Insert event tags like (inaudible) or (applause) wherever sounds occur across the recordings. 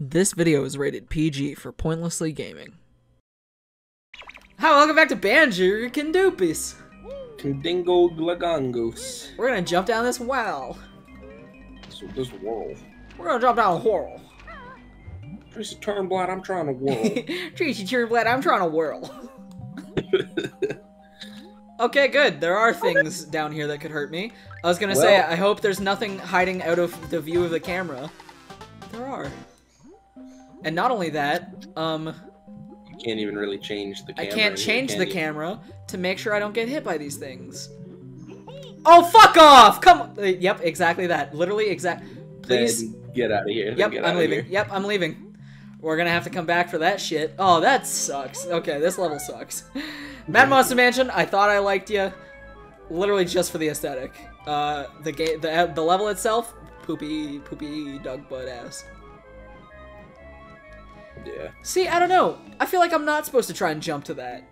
This video is rated PG for pointlessly gaming. Hi, welcome back to Banjo Kandoopies. Condingo Glagongos. We're gonna jump down this well. So this whirl. We're gonna jump down a whirl. Tracy Turnblad, I'm trying to whirl. (laughs) Tracy Turnblad, I'm trying to whirl. (laughs) okay, good. There are things down here that could hurt me. I was gonna say, I hope there's nothing hiding out of the view of the camera. There are. And not only that, um, you can't even really change the I camera. can't here, change can the you? camera to make sure I don't get hit by these things. Oh, fuck off! Come. uh, Yep, exactly that. Literally exact. Please. Then get out of here. then Yep, I'm leaving. Yep, I'm leaving. We're gonna have to come back for that shit. Oh, that sucks. Okay, this level sucks. (laughs) Mad Monster Mansion. I thought I liked you, literally just for the aesthetic. Uh, the game, the the level itself, poopy, poopy dog butt ass. Yeah. See, I don't know. I feel like I'm not supposed to try and jump to that.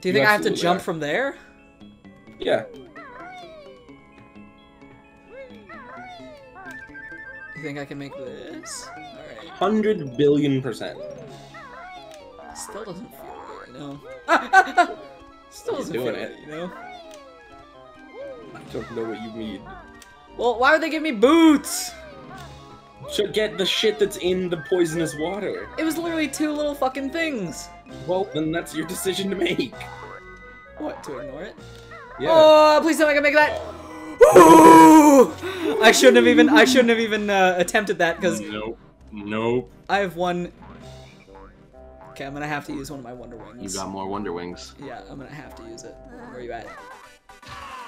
Do you You think I have to jump are. from there? Yeah. You think I can make this? Alright. Hundred billion percent. Still doesn't feel right, no. Ah, ah, ah. Still doesn't feel doing right, it. you know? I don't know what you mean. Well, why would they give me boots? Should get the shit that's in the poisonous water. It was literally two little fucking things. Well, then that's your decision to make. What, to ignore it? Yeah. Oh, please tell me I can make that. Ooh! (gasps) I shouldn't have even, I shouldn't have even uh, attempted that because Nope. Nope. I have one. Okay, I'm gonna have to use one of my Wonder Wings. You got more Wonder Wings. Yeah, I'm gonna have to use it. Where are you at?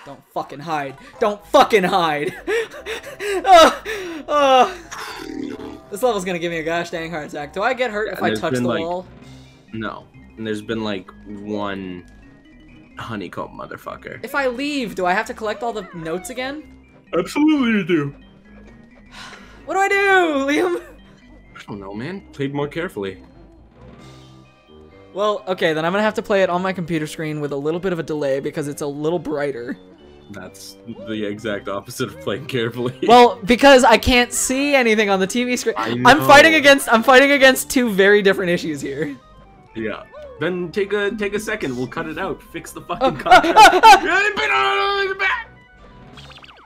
Don't fucking hide. Don't fucking hide. (laughs) oh, oh. This level's gonna give me a gosh dang heart attack. Do I get hurt Yeah, if I touch the like- wall? No. And there's been like one honeycomb motherfucker. If I leave, do I have to collect all the notes again? Absolutely you do. What do I do, Liam? I don't know, man. Played more carefully. Well, okay, then I'm gonna have to play it on my computer screen with a little bit of a delay because it's a little brighter. That's the exact opposite of playing carefully. (laughs) Well, because I can't see anything on the TV screen. I I'm fighting against I'm fighting against two very different issues here. yeah. Then take a take a second. We'll cut it out. Fix the Oh, fucking ah, contract.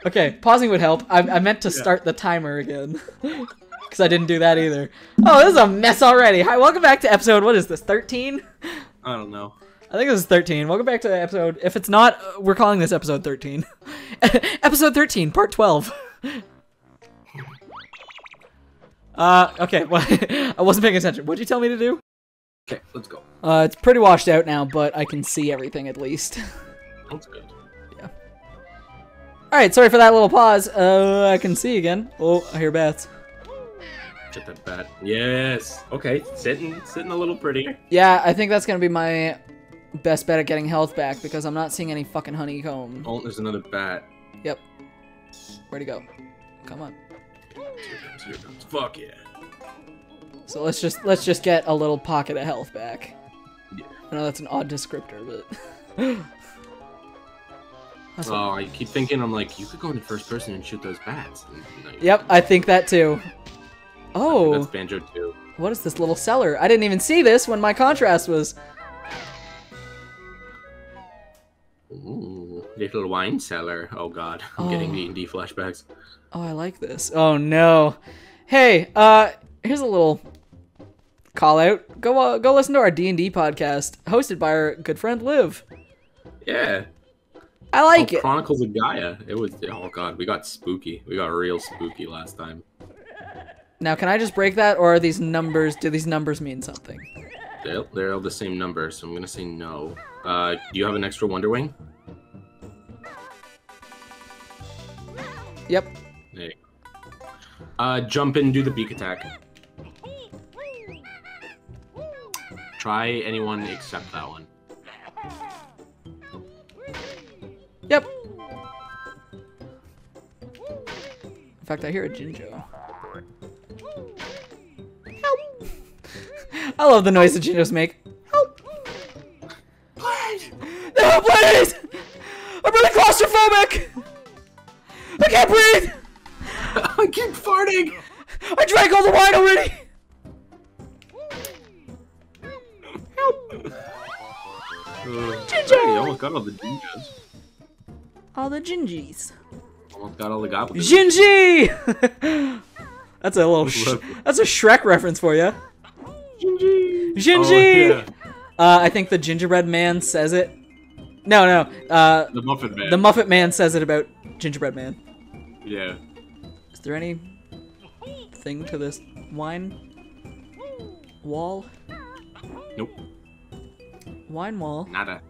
Okay, pausing would help. I, I meant to Yeah. start the timer again. (laughs) Because I didn't do that either. Oh, this is a mess already. Hi, welcome back to episode, what is this, 13? I don't know. I think this is 13. Welcome back to the episode, if it's not, uh, we're calling this episode 13. (laughs) episode 13, part 12. (laughs) uh, okay, (laughs) well, I wasn't paying attention. What'd you tell me to do? Okay, let's go. Uh, it's pretty washed out now, but I can see everything at least. That's good. Yeah. Alright, sorry for that little pause. Uh, I can see again. Oh, I hear bats. Get that bat. Yes. Okay, sitting sitting a little prettier. Yeah, I think that's gonna be my best bet at getting health back because I'm not seeing any fucking honeycomb. Oh, there's another bat. Yep. Where'd he go? Come on. Here comes, here comes. Fuck yeah. So let's just let's just get a little pocket of health back. Yeah. I know that's an odd descriptor, but (laughs) Oh, I keep thinking I'm like, you could go into first person and shoot those bats. No, Yep, I think that too. Oh. That's Banjo too. what is this little cellar? I didn't even see this when my contrast was. Ooh, little wine cellar. Oh god, I'm getting Oh. D and D flashbacks. Oh, I like this. Oh no. Hey, uh, here's a little call out. Go uh, go listen to our D and D podcast hosted by our good friend Liv. Yeah. I like oh, it. Chronicles of Gaia. It was. Oh god, we got spooky. We got real spooky last time. Now, can I just break that, or are these numbers? Do these numbers mean something? They're, they're all the same number, so I'm gonna say no. Uh, do you have an extra Wonder Wing? Yep. Go. Uh, jump in, do the beak attack. Try anyone except that one. Yep. In fact, I hear a Jinjo. I love the noise the Cheetos make. Help! Please! No, please! I'm really claustrophobic! I can't breathe! (laughs) I keep farting! I drank all the wine already! Help! Uh, Ginger! Hey, almost got all the gingers. All the gingies. Almost got all the goblins. Gingy! (laughs) that's a little. (laughs) that's a Shrek reference for you. Gingy! Gingy! Oh, yeah. Uh, I think the gingerbread man says it. No, no. Uh, The Muffin Man. the Muppet Man says it about gingerbread man. yeah. Is there any thing to this wine wall? Nope. Wine wall. Nada.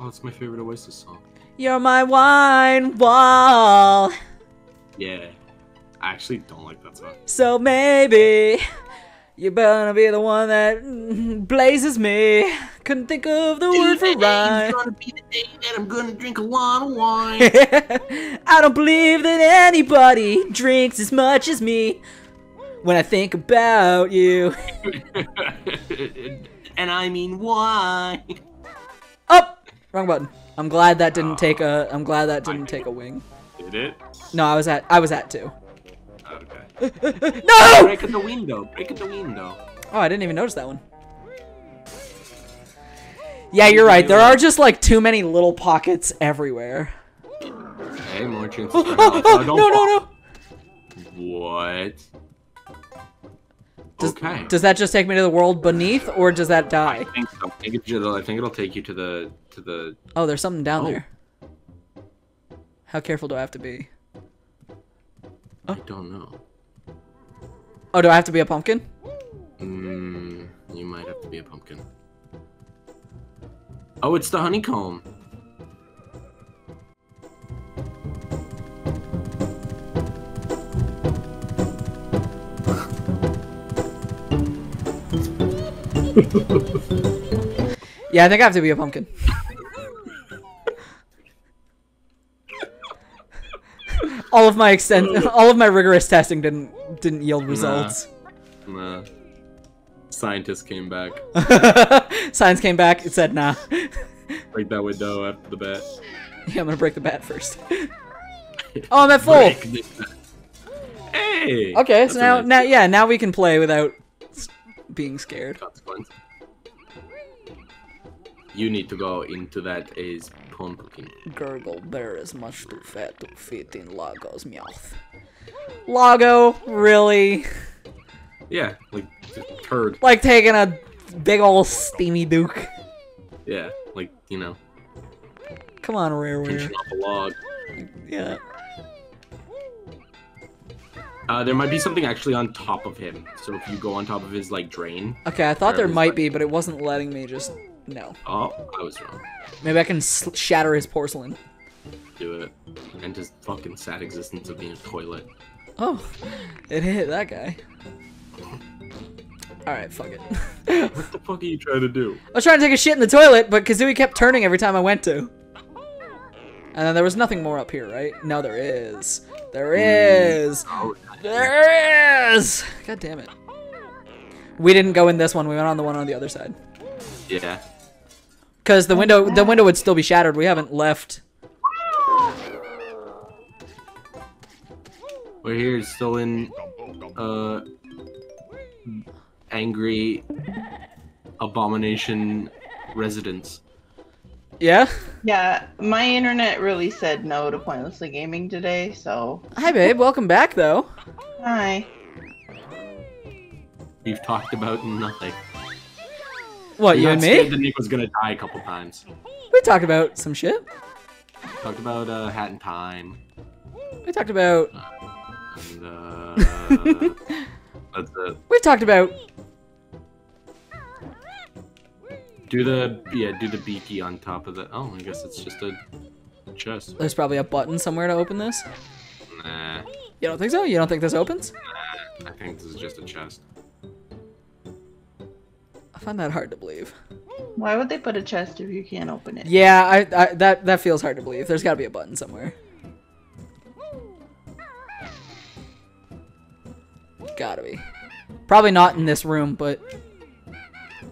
Oh, it's my favorite Oasis song. You're my wine wall. Yeah. I actually don't like that song. So maybe you're gonna be the one that (laughs) blazes me. Couldn't think of the word for rhyme. gonna be the day that I'm gonna drink a lot of (laughs) wine. I don't believe that anybody drinks as much as me when I think about you. (laughs) and I mean wine. Up! Wrong button. I'm glad that didn't take oh. a. I'm glad that didn't take a wing. Did it? No, I was at. I was at two. Okay. No! Break the window. Break the window. Oh, I didn't even notice that one. Yeah, you're right. There are just like too many little pockets everywhere. Hey, more chances Oh, oh, uh, oh, don't no, no, no. What? Does, okay. does that just take me to the world beneath, or does that I die? think so. I think, it'll, I think it'll take you to the to the. Oh, there's something down Oh. there. How careful do I have to be? I don't know. Oh, do I have to be a pumpkin? Mm, you might have to be a pumpkin. Oh, it's the honeycomb. (laughs) Yeah, I think I have to be a pumpkin. (laughs) all of my extent, mm. (laughs) all of my rigorous testing didn't didn't yield results. Nah. Scientists came back. (laughs) Science came back. It said nah. (laughs) Break that window after the bat. Yeah, I'm gonna break the bat first. oh, I'm at full. Hey. Okay, so now, nice now, yeah, now we can play without being scared. consequence. You need to go into that is pumpkin. Gurgle, there is much too fat to fit in Loggo's mouth. Lago, really? Yeah, like just turd. Like taking a big ol' steamy duke. Yeah, like you know, Come on, Rareware. pinching off a log. Yeah. Uh, there might be something actually on top of him. So if you go on top of his like drain. Okay, I thought there might it's be, but it wasn't letting me just. No. Oh, I was wrong. Maybe I can shatter his porcelain. Do it. And his fucking sad existence of being a toilet. Oh, it hit that guy. Alright, fuck it. (laughs) What the fuck are you trying to do? I was trying to take a shit in the toilet, but Kazooie kept turning every time I went to. And then there was nothing more up here, right? No, there is. There hmm. is. Oh, There is. God damn it. We didn't go in this one. We went on the one on the other side. yeah. Cause the window, the window would still be shattered. We haven't left. We're here, still in, uh, angry abomination residence. Yeah. Yeah, my internet really said no to pointlessly gaming today, so Hi, babe. Welcome back, though. hi. We've talked about nothing. What We you and me? that Nick was gonna die a couple times. We talked about some shit. Talked about uh, Hat in Time, We talked about. and uh, (laughs) that's it. We talked about. Do the yeah, do the beaky on top of the. Oh, I guess it's just a chest. There's probably a button somewhere to open this. Nah, You don't think so? You don't think this opens? I think this is just a chest. I find that hard to believe. Why would they put a chest if you can't open it? Yeah, I, I that that feels hard to believe. There's got to be a button somewhere. Gotta be. Probably not in this room, but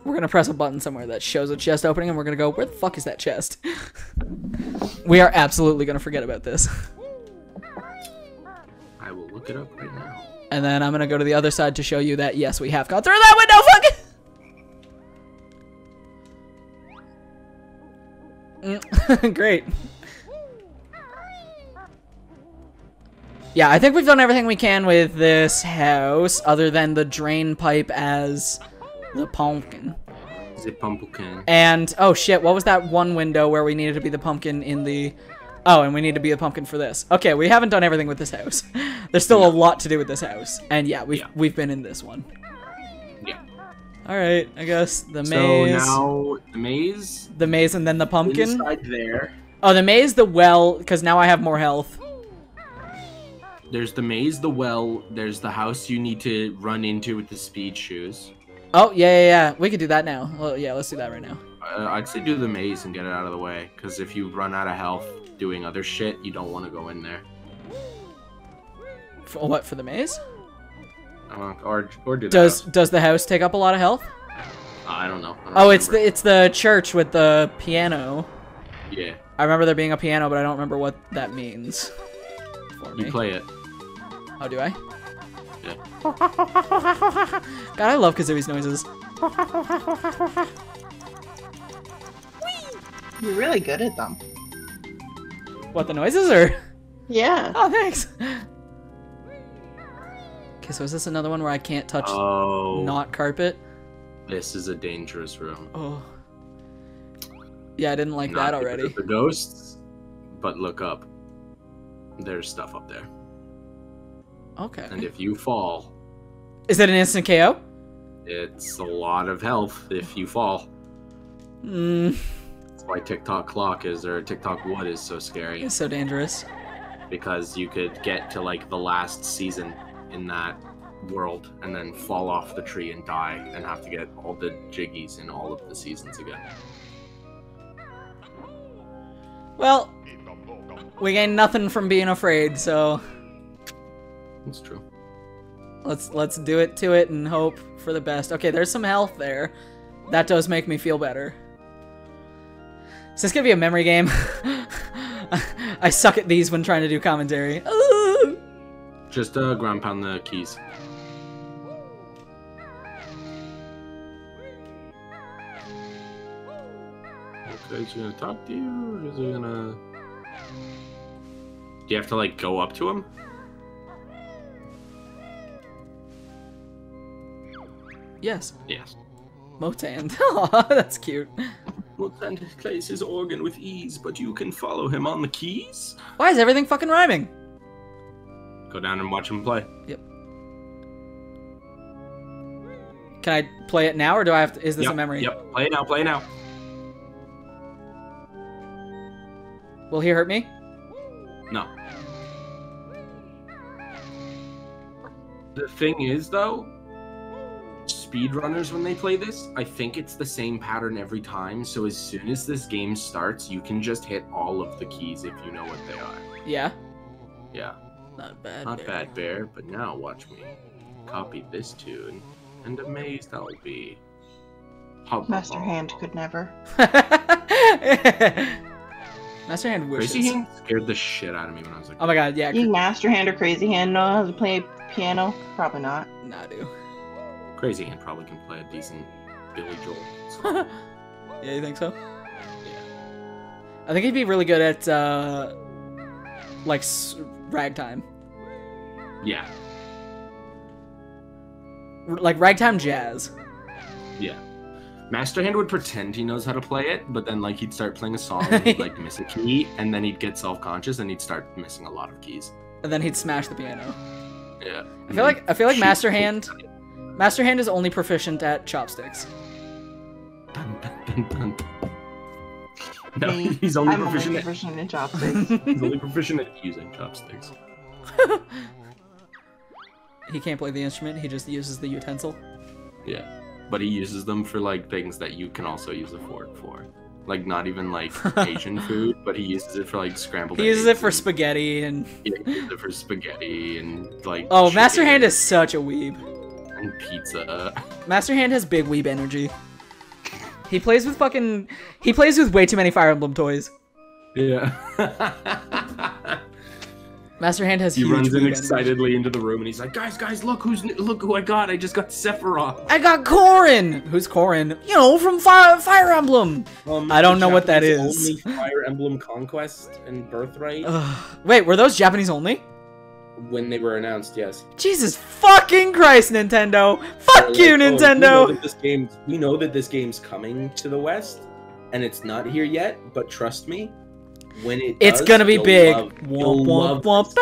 we're gonna press a button somewhere that shows a chest opening, and we're gonna go, where the fuck is that chest? (laughs) we are absolutely gonna forget about this. I will look it up right now. And then I'm gonna go to the other side to show you that yes, we have gone through that window. Fuck it. (laughs) Great. Yeah, I think we've done everything we can with this house, other than the drain pipe as the pumpkin. The pumpkin. And, oh shit, what was that one window where we needed to be the pumpkin in the... Oh, and we need to be the pumpkin for this. Okay, we haven't done everything with this house. (laughs) There's still a lot to do with this house. And yeah, we've, Yeah. we've been in this one. Yeah. Alright, I guess the maze. So now the maze the maze and then the pumpkin. inside there. Oh, the maze, the well, because now I have more health. There's the maze, the well. There's the house you need to run into with the speed shoes. Oh, yeah, yeah, yeah. We could do that now. Well, yeah, let's do that right now. Uh, I'd say do the maze and get it out of the way, because if you run out of health doing other shit, you don't want to go in there. For, what, for the maze? Or or do Does that. does the house take up a lot of health? I don't know. I don't Oh, it's the it's the church with the piano. yeah. I remember there being a piano, but I don't remember what that means. For me. You play it. Oh, do I? Yeah. (laughs) God, I love Kazooie's noises. You're really good at them. What, the noises, are? Yeah. Oh, thanks! Okay, so is this another one where I can't touch Oh. not carpet? This is a dangerous room. Oh. Yeah, I didn't like Not that already. The ghosts, but look up. There's stuff up there, Okay. and if you fall, Is it an instant KO? it's a lot of health if you fall. Mmm, That's why TikTok clock is or TikTok wood is so scary it's so dangerous. because you could get to like the last season in that world and then fall off the tree and die and have to get all the jiggies in all of the seasons again. Well, we gain nothing from being afraid, so That's true. let's let's do it to it and hope for the best. Okay, there's some health there. That does make me feel better. Is this gonna be a memory game? (laughs) I suck at these when trying to do commentary. Ooh. Just uh, pound the keys. Okay, is he gonna talk to you, or is he gonna? Do you have to like go up to him? Yes, Yes. Motzand. (laughs) Aw, that's cute. Motzand plays his organ with ease, but you can follow him on the keys. Why is everything fucking rhyming? Go down and watch him play. Yep. Can I play it now, or do I have to? Is this yep, a memory? Yep. Play it now. Play it now. Will he hurt me? No. The thing is, though, speedrunners, when they play this, I think it's the same pattern every time. So as soon as this game starts, you can just hit all of the keys if you know what they are. Yeah. Yeah, Not bad. not Bear. bad, Bear. But now watch me copy this tune, and amazed I'll be. Hub- Master Hand could never. (laughs) Master Hand wishes. Crazy Hand scared the shit out of me when I was like. Oh my god, yeah. You Master Hand or Crazy Hand know how to play piano? Probably not. Nah, do. Crazy Hand probably can play a decent Billy Joel. (laughs) song. yeah, you think so? yeah. I think he'd be really good at, uh, like, s- ragtime. Yeah. R- like, ragtime jazz. Yeah. Masterhand would pretend he knows how to play it, but then like he'd start playing a song and he'd like (laughs) miss a key, and then he'd get self-conscious and he'd start missing a lot of keys. And then he'd smash the piano. Yeah. I feel like I feel like Master Hand Master Hand is only proficient at chopsticks. Dun, dun, dun, dun. (laughs) No, Me, he's only I'm only proficient. At, proficient in (laughs) chopsticks. he's only proficient at using chopsticks. (laughs) He can't play the instrument, he just uses the utensil. Yeah, but he uses them for like things that you can also use a fork for. Like not even like Asian food, but he uses it for like scrambled. He uses it for and- spaghetti and Yeah, he uses it for spaghetti and like. Oh, Master Hand is such a weeb. and pizza. Master Hand has big weeb energy. He plays with fucking he plays with way too many Fire Emblem toys. Yeah. (laughs) Master Hand has He huge runs in boob animation. excitedly into the room and he's like, guys, guys, look who's look who I got. I just got Sephiroth. I got Corrin. Who's Corrin? You know, from Fire Fire Emblem. Um, I don't the know what that is. Only Fire Emblem Conquest and Birthright Ugh. Wait, were those Japanese only? When they were announced. Yes. Jesus fucking Christ, Nintendo! Fuck like, you, "Oh, We know, Nintendo! that this game, we know that this game's coming to the West, and it's not here yet. But trust me, when it It's does, gonna be you'll big. love- Womp, womp, womp.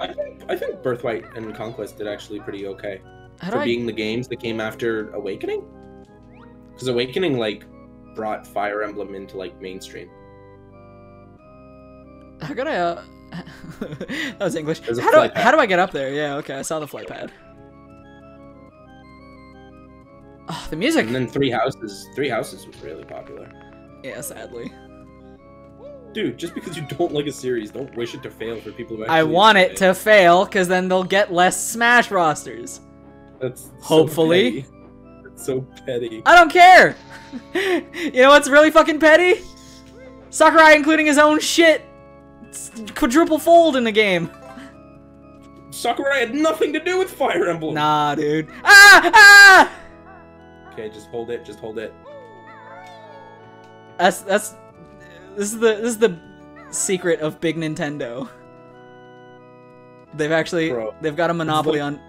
I think, I think Birthright and Conquest did actually pretty okay How for I? being the games that came after Awakening. Because Awakening like brought Fire Emblem into like mainstream. How could I? Uh... (laughs) that was English. How do pad. how do I get up there? Yeah, okay, I saw the flight pad. Oh, the music. And then Three Houses, Three Houses was really popular. Yeah, sadly. Dude, just because you don't like a series, don't wish it to fail for people who actually I want it enjoy to fail, because then they'll get less Smash rosters. That's so Hopefully. petty. That's so petty. I don't care! (laughs) you know what's really fucking petty? Sakurai including his own shit quadruple fold in the game. Sakurai had nothing to do with Fire Emblem. Nah, dude. Ah! Ah! Okay, just hold it. Just hold it. That's that's this is the this is the secret of big Nintendo. They've actually Bro, they've got a monopoly on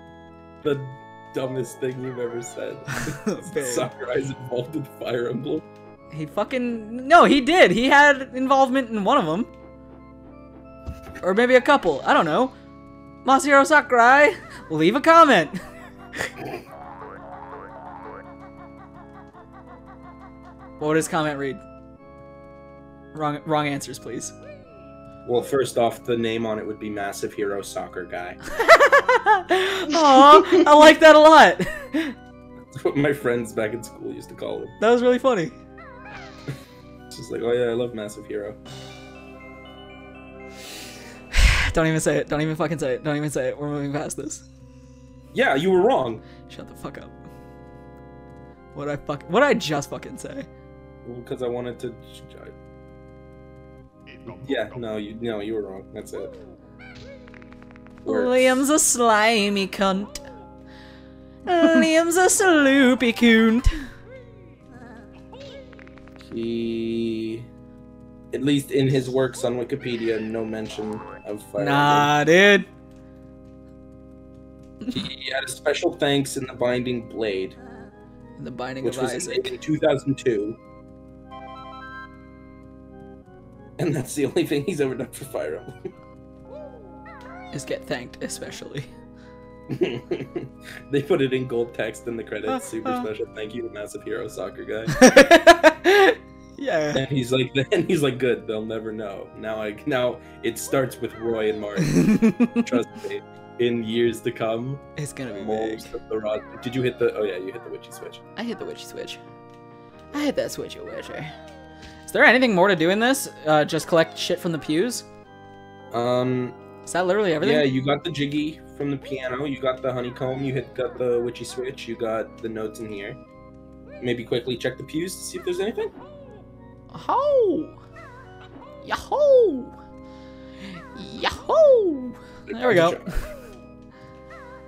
The dumbest thing you've ever said. (laughs) (laughs) Sakurai's involved with Fire Emblem. He fucking no, he did. He had involvement in one of them, or maybe a couple. I don't know. Masahiro Sakurai, (laughs) leave a comment. (laughs) what would his comment read? Wrong, wrong answers, please. Well, first off, the name on it would be Massive Hero Soccer Guy. (laughs) Aw, I like that a lot. That's what my friends back in school used to call him. That was really funny. It's just like, oh yeah, I love Massive Hero. Don't even say it. Don't even fucking say it. Don't even say it. We're moving past this. Yeah, you were wrong. Shut the fuck up. What I fuck? What I just fucking say? Because I wanted to. Yeah, no, you no, you were wrong. That's it. Works. Liam's a slimy cunt. Liam's a sloopy coont. He, at least in his works on Wikipedia, no mention of Fire Nah, dude. He had a special thanks in the Binding Blade, The Binding which of was Isaac. made in 2002. And that's the only thing he's ever done for Fire Emblem. Is get thanked, especially. (laughs) they put it in gold text in the credits. (laughs) Super special thank you to Massive Hero Soccer Guy. (laughs) yeah. And he's like, (laughs) then he's like, good. They'll never know. Now like, now it starts with Roy and Martin. (laughs) Trust me. In years to come, it's gonna be big. of the rod. Did you hit the? Oh yeah, you hit the witchy switch. I hit the witchy switch. I hit that switchy witchy. Is there anything more to do in this? Uh, just collect shit from the pews? Um. Is that literally everything? Yeah, you got the jiggy from the piano. You got the honeycomb. You hit got the witchy switch. You got the notes in here. Maybe quickly check the pews to see if there's anything. Ho! Yahoo! Yahoo! There we go.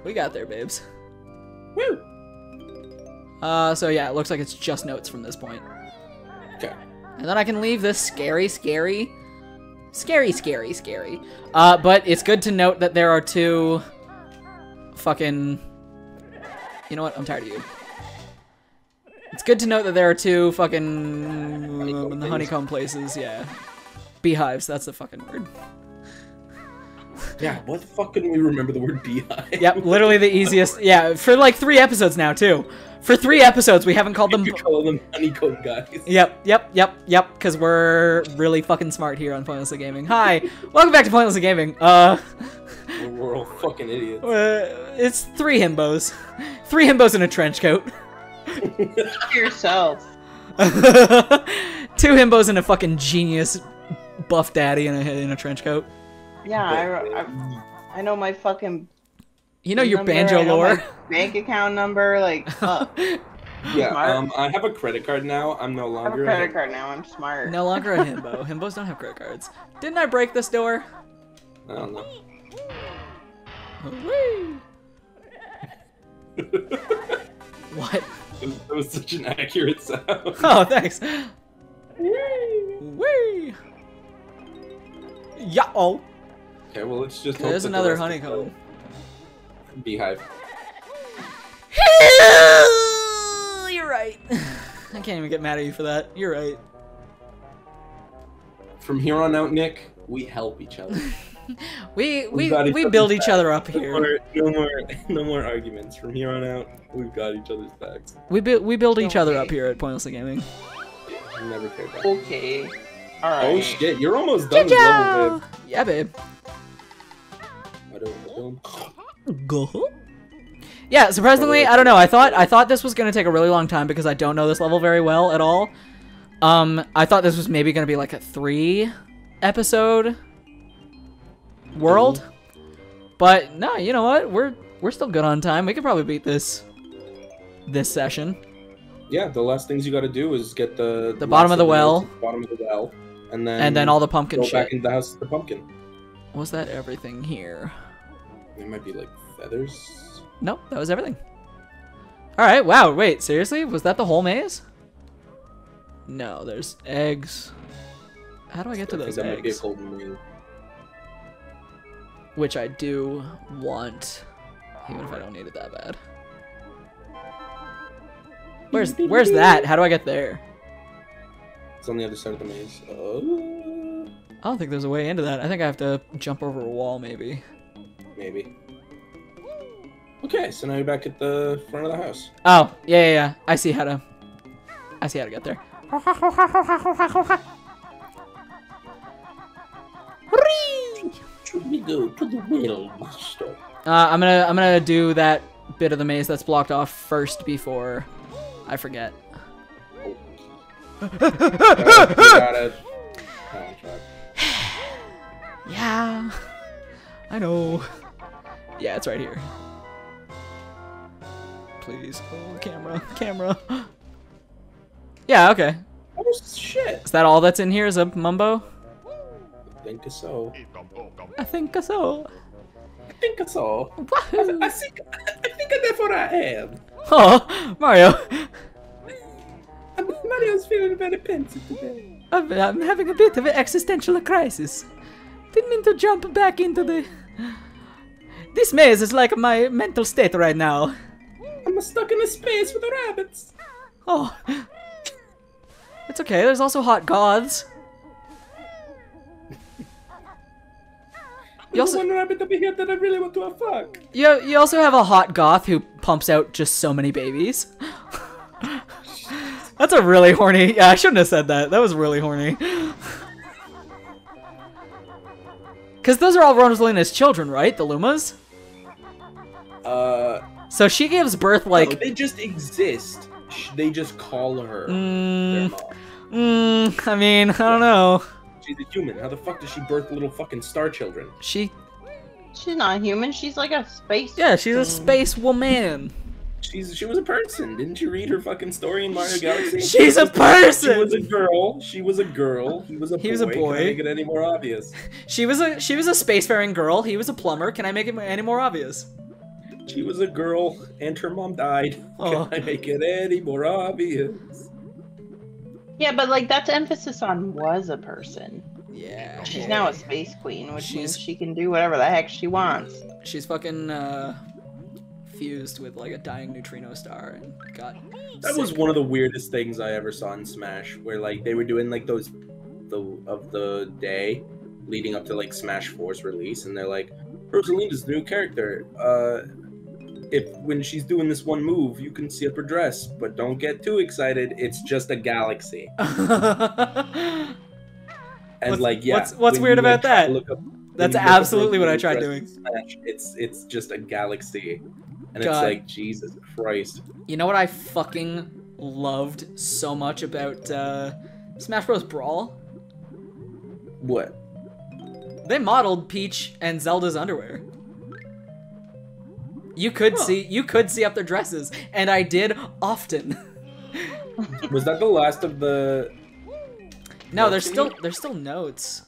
We got there, babes. Woo! Uh, so yeah, it looks like it's just notes from this point. Okay. And then I can leave this scary, scary, scary, scary, scary. Uh, but it's good to note that there are two fucking. You know what? I'm tired of you. It's good to note that there are two fucking Honeycomb the honeycomb places. Yeah, beehives. That's the fucking word. Yeah. What the fuck can we remember the word beehive? Yep, literally the easiest. Yeah, for like three episodes now too. For three episodes, we haven't called them. you call them honeycomb guys. Yep, yep, yep, yep. Because we're really fucking smart here on Pointlessly Gaming. Hi, welcome back to Pointlessly Gaming. Uh, We're, we're all fucking idiots. uh, it's three himbos, three himbos in a trench coat, (laughs) yourself. (laughs) two himbos and a fucking genius buff daddy in a in a trench coat. Yeah, I, I, I know my fucking You know your number, banjo I know lore. bank account number. Like, (laughs) fuck. Yeah, um, I have a credit card now. I'm no I have a longer. a- credit card now. I'm smart. No longer a himbo. Himbos don't have credit cards. Didn't I break this door? I don't know. What? It was, such an accurate sound. (laughs) Oh, thanks. Whee! Yeah. Oh, Okay, well let's just. okay, hope there's that the another rest honeycomb. Beehive. You're right. (laughs) I can't even get mad at you for that. You're right. From here on out, Nick, we help each other. (laughs) We we got we other's build each other up No here. more, no more, no more arguments. From here on out, we've got each other's backs. We build we build each other up here at Pointlessly Gaming. We never care about. Okay. All right. Oh shit, you're almost done with level, babe. Yeah, babe. I don't, I don't- Go. Yeah, surprisingly, I don't know. I thought I thought this was gonna take a really long time because I don't know this level very well at all. Um, I thought this was maybe gonna be like a three episode world, but no. You know what? We're we're still good on time. We could probably beat this this session. Yeah, the last things you got to do is get the The bottom of the well. the bottom of the well, and then And then all the pumpkin go shit. back into the house with the pumpkin. Was that everything here? It might be like feathers. Nope, that was everything. All right. Wow. Wait. Seriously? Was that the whole maze? No. There's eggs. How do I get to I think those that might be a eggs? golden ring. Which I do want, even if I don't need it that bad. Where's Where's that? How do I get there? It's on the other side of the maze. Oh, I don't think there's a way into that. I think I have to jump over a wall, maybe. maybe. Okay, so now you're back at the front of the house. Oh, yeah, yeah, yeah. I see how to. I see how to get there. (laughs) Should we go to the well, master? Uh, I'm gonna I'm gonna do that bit of the maze that's blocked off first before I forget. Oh. (sighs) Yeah, I know. Yeah, it's right here. Please, oh, camera, camera. (gasps) Yeah, okay. Oh shit! Is that all that's in here? Is a mumbo? I think so. I think so. I think so. Wahoo! I think I think what I am. Oh, Mario. I'm, Mario's feeling very pensive today. I'm, I'm having a bit of an existential crisis. Didn't mean to jump back into the. This maze is like my mental state right now. I'm stuck in a space with the rabbits. Oh. It's okay, there's also hot goths. You There's also, one rabbit over here that I really want to fuck. you, you also have a hot goth who pumps out just so many babies. (laughs) That's a really horny. Yeah, I shouldn't have said that. That was really horny. Because those are all Rosalina's children, right? The Lumas? Uh, So she gives birth like like. they just exist. They just call her their Mm, mom. mm, I mean, I don't know. She's a human. How the fuck does she birth little fucking star children? She. She's not human. She's like a space. Yeah, she's a space woman. She's she was a person. Didn't you read her fucking story in Mario Galaxy? She's a person. She was a girl. She was a girl. He was a He boy. was a boy. Can I make it any more obvious? (laughs) She was a she was a spacefaring girl. He was a plumber. Can I make it any more obvious? She was a girl, and her mom died. Oh. Can I make it any more obvious? Yeah, but like that's emphasis on was a person. Yeah. She's now a space queen, which She's- means she can do whatever the heck she wants. She's fucking uh, fused with like a dying neutrino star and got. That was one of the weirdest things I ever saw in Smash, where like they were doing like those the of the day leading up to like Smash 4's release, and they're like, Rosalina's new character. Uh, if when she's doing this one move, you can see up her dress, but don't get too excited. It's just a galaxy. (laughs) And What's- like, yeah, what's- what's weird about that? up- That's you look up absolutely what I tried doing. Smash, it's it's just a galaxy, and God. it's like Jesus Christ. you know what I fucking loved so much about uh, Smash Bros. Brawl? What? They modeled Peach and Zelda's underwear. You could Huh. see you could see up their dresses, and I did often. (laughs) Was that the last of the? No, there's Notes still need? there's still notes.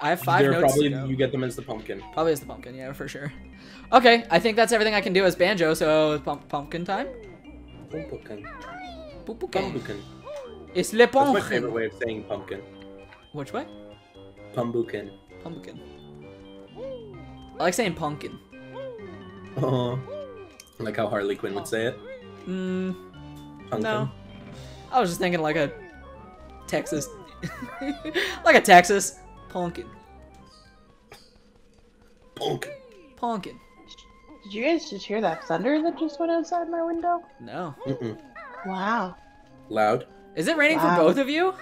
I have 5 They're notes probably to go. you get them as the pumpkin. Probably as the pumpkin, yeah, for sure. Okay, I think that's everything I can do as banjo. So pump, pumpkin time. Pumpkin. Pumpkin. Pumpkin. It's le That's my pumpkin. favorite way of saying pumpkin. Which way? Pumpkin. Pumpkin. I like saying pumpkin. Uh-huh. Like how Harley Quinn would say it. Mm, Pumpkin. no. I was just thinking like a Texas, (laughs) like a Texas pumpkin. Pumpkin. Pumpkin. Did you guys just hear that thunder that just went outside my window? No. Mm-mm. Wow. Loud. Is it raining Wow. for both of you?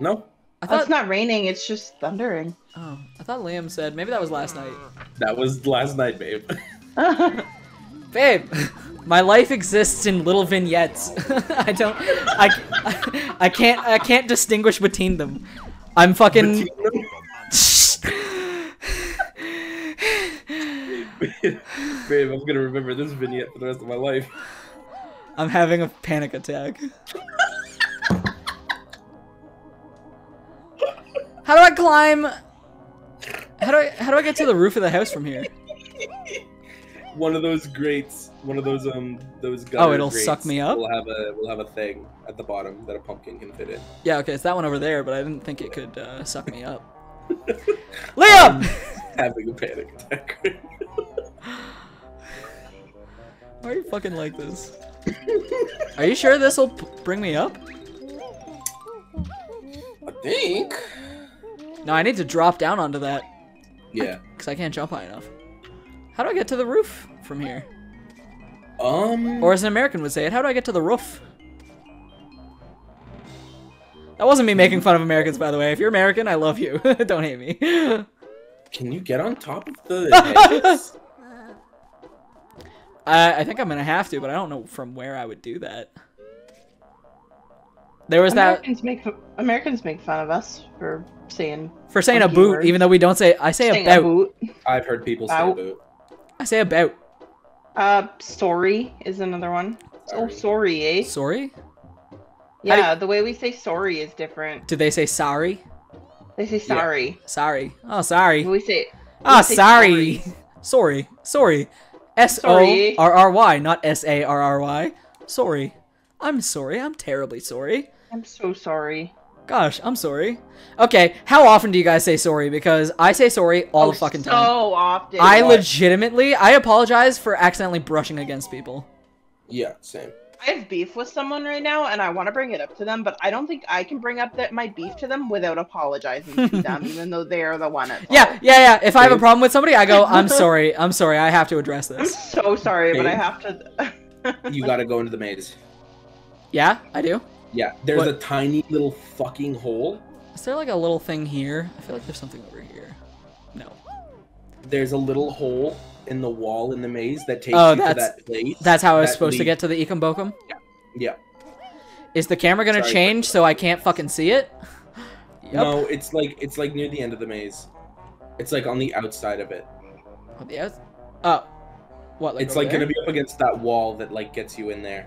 No. I Oh, thought. it's not raining, it's just thundering. Oh, I thought Liam said maybe that was last night. That was last night, babe. (laughs) (laughs) Babe, my life exists in little vignettes. (laughs) I don't. I, I. can't. I can't distinguish between them. I'm fucking. (laughs) babe, I'm gonna remember this vignette for the rest of my life. I'm having a panic attack. How do I climb? How do I? How do I get to the roof of the house from here? One of those grates, one of those um, those gutter Oh, it'll suck me up? We'll have a we'll have a thing at the bottom that a pumpkin can fit in. Yeah, okay, it's that one over there, but I didn't think it could uh, suck me up. (laughs) Liam! Having a panic attack. Why are you fucking like this? Are you sure this will bring me up? I think. No, I need to drop down onto that Yeah. because I can't jump high enough. How do I get to the roof from here? Um. Or as an American would say it, how do I get to the roof? That wasn't me making fun of Americans, by the way. If you're American, I love you. (laughs) Don't hate me. Can you get on top of the (laughs) hedges? I, I think I'm gonna have to, but I don't know from where I would do that. There was that Americans make Americans make fun of us for saying for saying a boot, words. even though we don't say. I say saying about. boot. I've heard people say Ow. boot. I say about. Uh, sorry is another one. Oh, Sorry. sorry, eh? Sorry. Yeah, the way we say sorry is different. Do they say sorry? They say sorry. Sorry. Oh, sorry. We say Ah, say sorry. (laughs) Sorry. Sorry. S O Sorry. R R Y, not S A R R Y. Sorry. I'm sorry. I'm terribly sorry. I'm so sorry. Gosh, I'm sorry. Okay, how often do you guys say sorry? Because I say sorry all oh, the fucking so time. So often. I lot. legitimately, I apologize for accidentally brushing against people. Yeah, same. I have beef with someone right now, and I want to bring it up to them, but I don't think I can bring up that my beef to them without apologizing to them, (laughs) even though they are the one at fault. Yeah, yeah, yeah. If I have a problem with somebody, I go, (laughs) I'm sorry. I'm sorry. I have to address this." I'm so sorry, but I have to. You gotta go into the maze. Yeah, I do. Yeah, there's What? a tiny little fucking hole. Is there like a little thing here? I feel like there's something over here. No. There's a little hole in the wall in the maze that takes Oh, you to that's- that place. That's how I was that supposed to get to the Ecom Bokum? Yeah. Is the camera gonna Sorry. change so I can't fucking see it? (laughs) Yep. No, it's like it's like near the end of the maze. It's like on the outside of it. What, the outs- Oh. What, like it's like there? gonna be up against that wall that like gets you in there.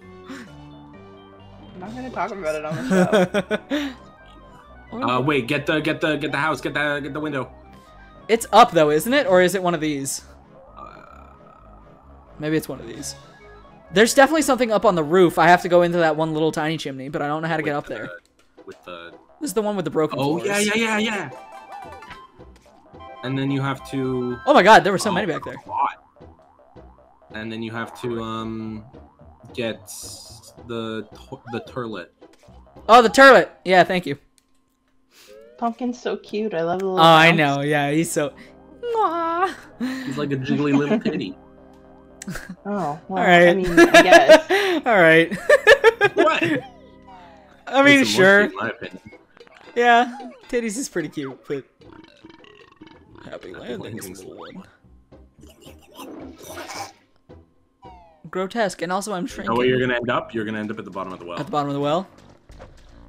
I'm not gonna talk about it on the show. (laughs) Uh, wait, get the get the get the house, get the get the window. it's up though, isn't it, or is it one of these? Uh, Maybe it's one of these. There's definitely something up on the roof. I have to go into that one little tiny chimney, but I don't know how to get with up there. With the This is the one with the broken oh floors. yeah yeah yeah yeah. And then you have to. Oh my god, there were so oh, many back there. And then you have to um get the the turlet. Oh, the turlet. Yeah, thank you. Pumpkin's so cute. I love the Oh, little. I know. Yeah, he's so. Mwah. He's like a jiggly little (laughs) kitty. Oh, well, All right. I mean, I guess. (laughs) All right. What? (laughs) I mean, sure. mushy, in my opinion. Yeah, titties is pretty cute, but happy landings, landings. little one. Grotesque, and also I'm You shrinking know where you're gonna end up? You're gonna end up at the bottom of the well. at the bottom of the well.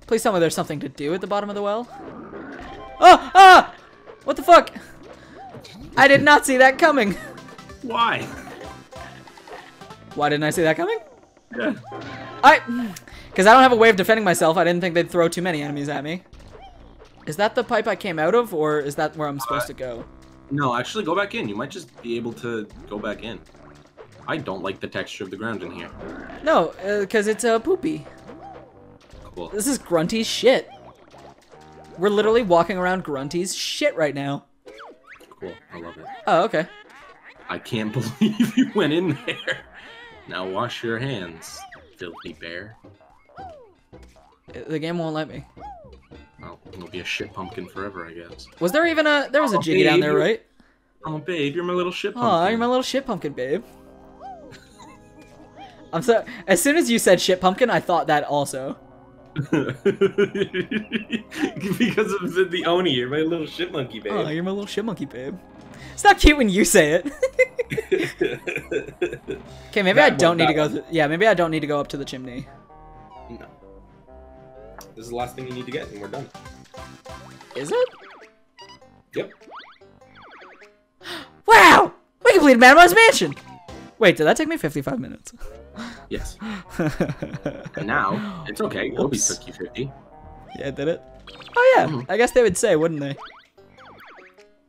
Please tell me there's something to do at the bottom of the well. Oh, ah! What the fuck? I did not see that coming. Why? Why didn't I see that coming? Yeah. I, because I don't have a way of defending myself. I didn't think they'd throw too many enemies at me. Is that the pipe I came out of, or is that where I'm supposed to go? No, actually, go back in. You might just be able to go back in. I don't like the texture of the ground in here. No, because it's uh, poopy. Cool. This is Grunty's shit. We're literally walking around Grunty's shit right now. Cool. I love it. Oh, okay. I can't (laughs) believe you went in there. Now wash your hands, filthy bear. The game won't let me. Well, it'll be a shit pumpkin forever, I guess. Was there even a? There was a Oh, jiggy down there, right? Oh, babe, you're my little shit Oh, pumpkin. you're my little shit pumpkin, babe. I'm so. As soon as you said shit pumpkin, I thought that also. (laughs) because of the, the Oni, you're my little shit monkey, babe. Oh, you're my little shit monkey, babe. It's not cute when you say it. (laughs) Okay, maybe I don't one, need to go. Th- yeah, maybe I don't need to go up to the chimney. no. This is the last thing you need to get, and we're done. Is it? Yep. (gasps) Wow! We completed Mad Monster Mansion! Wait, did that take me 55 minutes? (laughs) yes. (laughs) And now, it's okay. Gobi Whoops. took you 50. Yeah, did it? Oh yeah, Mhm. I guess they would say, wouldn't they?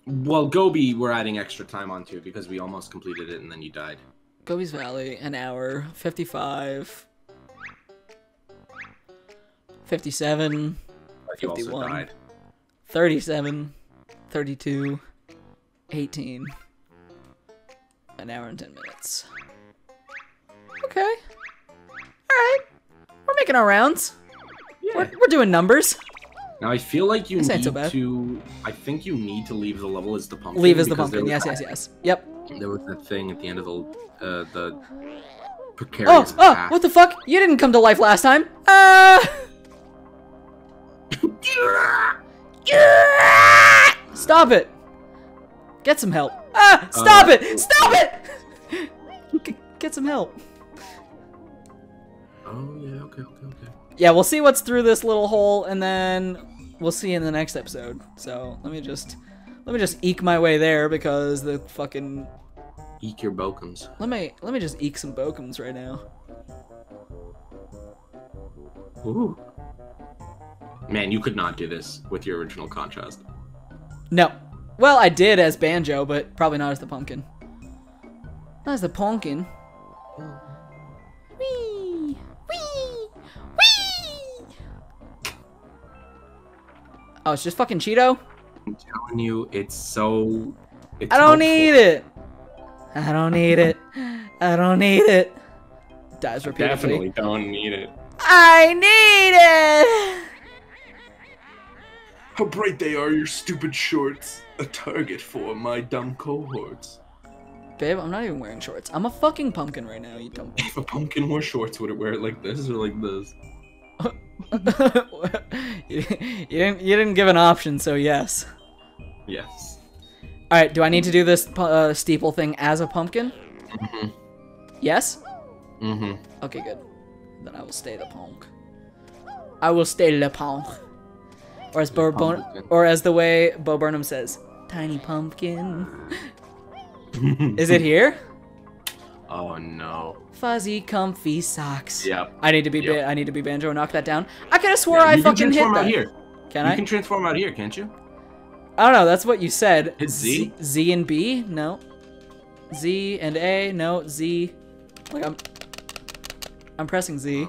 Well, Gobi, we're adding extra time onto it because we almost completed it and then you died. Gobi's Valley, an hour, 55, 57, But you also 51. died. 37, 32, 18, an hour and 10 minutes. Okay. Alright. We're making our rounds. Yeah. We're, we're doing numbers. Now I feel like you need so bad. to. I think you need to leave the level as the pumpkin. Leave as the pumpkin. Yes, yes, yes. Yep. There was that thing at the end of the uh, the Oh, precarious oh, path. what the fuck? You didn't come to life last time. Uh. Stop it. Get some help. Ah, stop Uh, it. Stop it. (laughs) Get some help. Oh yeah, okay, okay, okay. Yeah, we'll see what's through this little hole, and then we'll see in the next episode. So let me just let me just eke my way there because the fucking eke your bokums. let me let me just eke some bokums right now. Ooh. Man, you could not do this with your original contrast. No, well I did as banjo, but probably not as the pumpkin. Not as the pumpkin. Oh, it's just fucking Cheeto. I'm telling you, it's so. It's I don't helpful. need it. I don't need it. I don't need it. Dies repeatedly. Definitely don't need it. I need it. How bright they are, your stupid shorts. A target for my dumb cohorts. Babe, I'm not even wearing shorts. I'm a fucking pumpkin right now, you dumb. If a pumpkin wore shorts, would it wear it like this or like this? (laughs) you, didn't you didn't give an option, so yes. Yes. All right, do I need to do this uh, steeple thing as a pumpkin? Mm-hmm. Yes. Mm-hmm. Okay, good. Then I will stay the punk. I will stay le punk. Or as Bo or as the way Bo Burnham says, tiny pumpkin. (laughs) Is it here? Oh no. Fuzzy, comfy socks. Yep. I need to be. Ba- Yep. I need to be banjo. Knock that down. I could have swore Yeah, I you can fucking hit transform that. out here. Can you I? You can transform out here, can't you? I don't know. That's what you said. Hit Z? Z and B? No. Z and A? No. Z. Like I'm. I'm pressing Z.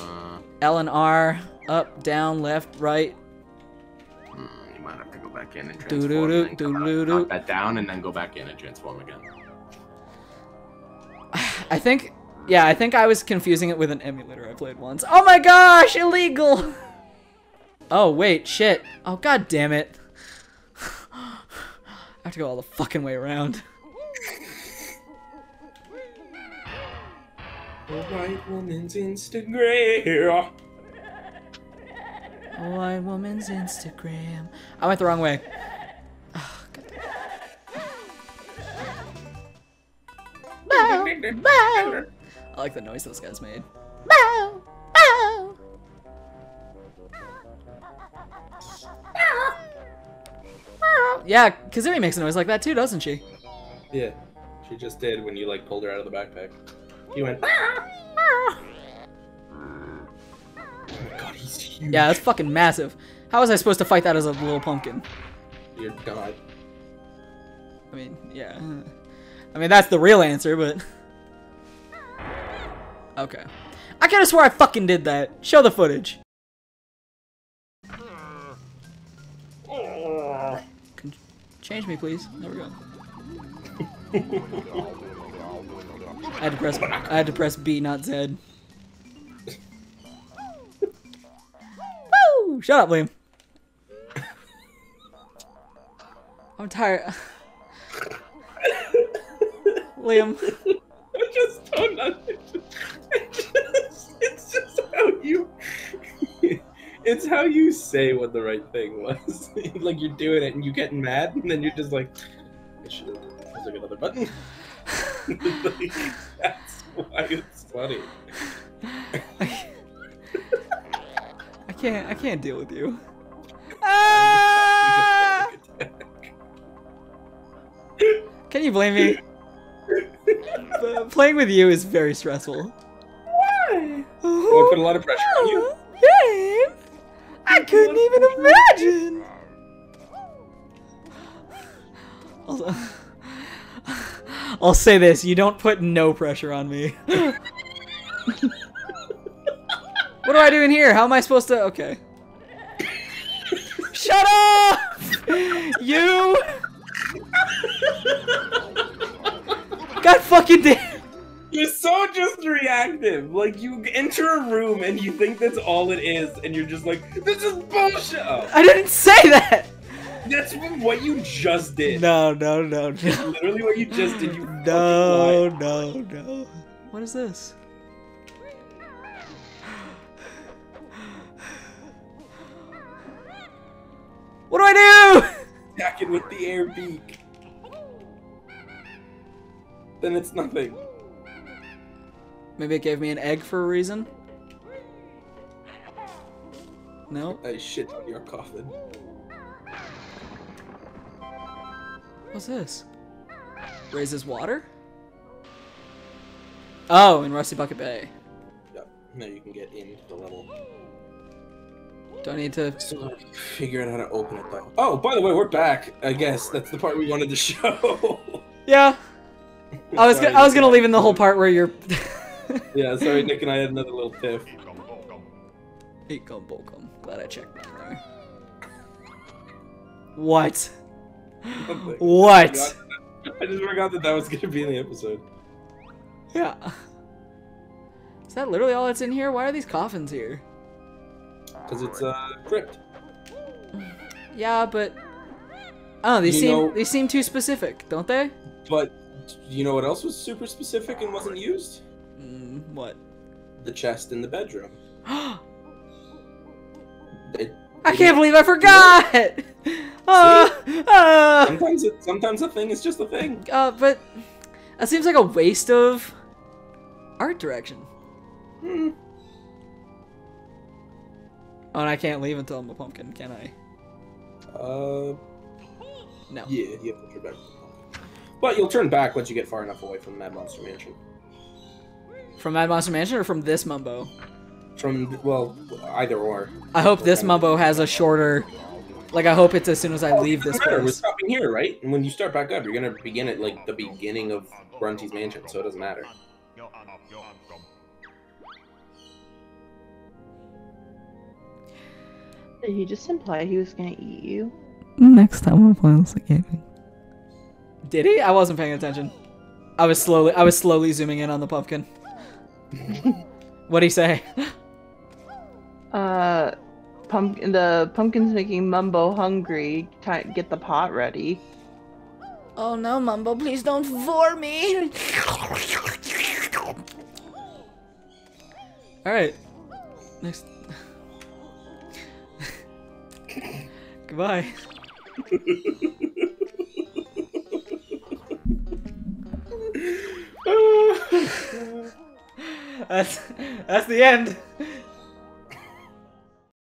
Uh, L and R. Up, down, left, right. mm, you might have to go back in and transform. and then come out, doo-doo-doo. knock that down and then go back in and transform again. I think. Yeah, I think I was confusing it with an emulator I played once. Oh my gosh! Illegal! (laughs) Oh, wait. Shit. Oh, god damn it. (sighs) I have to go all the fucking way around. A white woman's Instagram. White woman's Instagram. I went the wrong way. Bow, bow. (laughs) I like the noise those guys made. Bow, bow. Yeah, Kazooie makes a noise like that too, doesn't she? Yeah, she just did when you like pulled her out of the backpack. He went. Oh my god, he's huge. Yeah, that's fucking massive. How was I supposed to fight that as a little pumpkin? You're god. I mean, yeah. I mean, that's the real answer, but... (laughs) Okay. I have swear I fucking did that. Show the footage. Change me, please. There we go. I had to press. I had to press B, not Z. Woo! Shut up, Liam. (laughs) I'm tired. (laughs) Liam. (laughs) I just don't understand. (laughs) It's just how you. It's how you say what the right thing was. (laughs) like you're doing it and you get mad, and then you're just like, I should have. There's like another button. Like, that's why it's funny. I can't. I can't deal with you. Ah! Can you blame me? Playing with you is very stressful. Why? Oh, I put a lot of pressure on you. Oh, babe, I couldn't even imagine. Also, I'll say this: you don't put no pressure on me. (laughs) what do I do in here? How am I supposed to? Okay. Shut up! You. (laughs) God fucking damn. You're so just reactive. Like you enter a room and you think that's all it is, and you're just like, "This is bullshit." Oh, I didn't say that. that's what you just did. No, no, no, That's no. literally what you just did. You No, fucking no, no. What is this? What do I do? lied. Attack it with the air beak. Then it's nothing. Maybe it gave me an egg for a reason. No. I shit on your coffin. What's this? Raises water? Oh, in Rusty Bucket Bay. Yep. Now you can get into the level. Do I need to? Gotta figure out how to open it though. Oh, by the way, we're back. I guess that's the part we wanted to (laughs) show. Yeah. I was gonna, I was gonna leave in the whole part where you're. (laughs) (laughs) Yeah, sorry, Nick and I had another little tiff. Eat gum, bull gum. Glad I checked that there. What? What? I just forgot that that was gonna be in the episode. Yeah. Is that literally all that's in here? Why are these coffins here? Because it's a uh, crypt. Yeah, but oh, they You seem know- these seem too specific, don't they? But you know what else was super specific and wasn't used? What? The chest in the bedroom. (gasps) I can't believe I forgot. (laughs) Uh, uh, sometimes, it, sometimes a thing is just a thing. uh, but that seems like a waste of art direction. Hmm. Oh, and I can't leave until I'm a pumpkin, can I? Uh, No. yeah, you have to turn back. But you'll turn back once you get far enough away from the Mad Monster Mansion. From Mad Monster Mansion or from this Mumbo? From well, either or. I hope this Mumbo has a shorter. Like, I hope it's as soon as I leave this Doesn't matter, We're stopping here, right? And when you start back up, you're gonna begin at like the beginning of Grunty's mansion, so it doesn't matter. Did he just imply he was gonna eat you? Next time we'll play this again. Did he? I wasn't paying attention. I was slowly. I was slowly zooming in on the pumpkin. What'd you say? Uh, pumpkin. The pumpkin's making Mumbo hungry. Time get the pot ready. Oh no, Mumbo! Please don't vor me. All right. Next. bye. (laughs) That's that's the end.